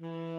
Mm.